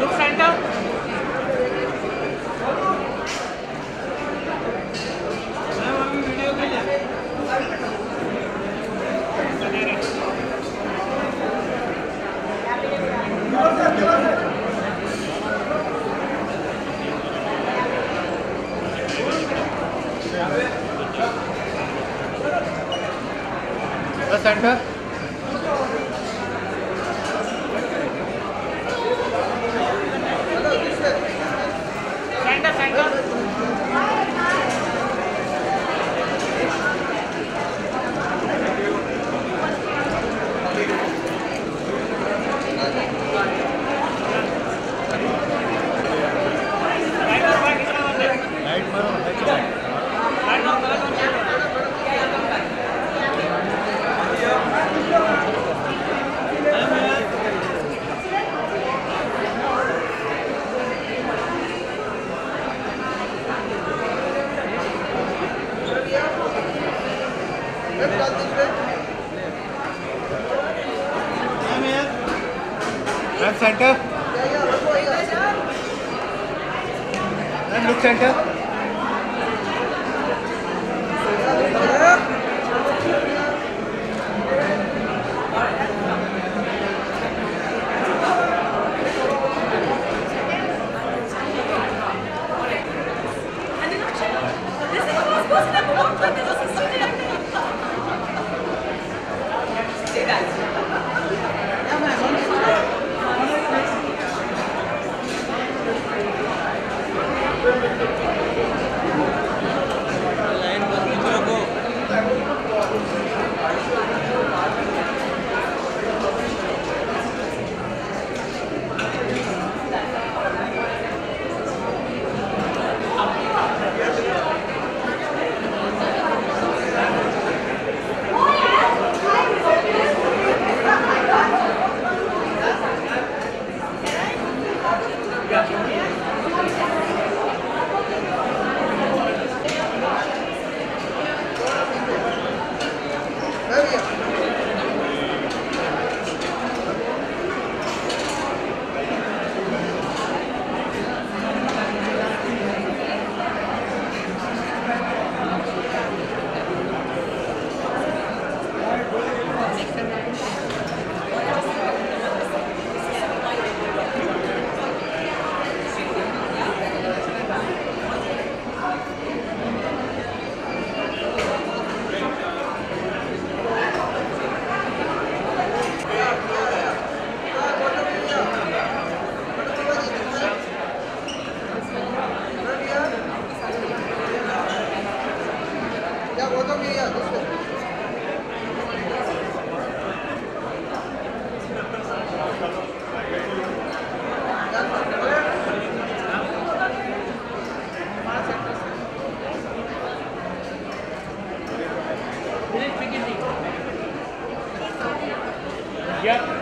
Look center. Ma'am Left center. And look center. Say that. Yep.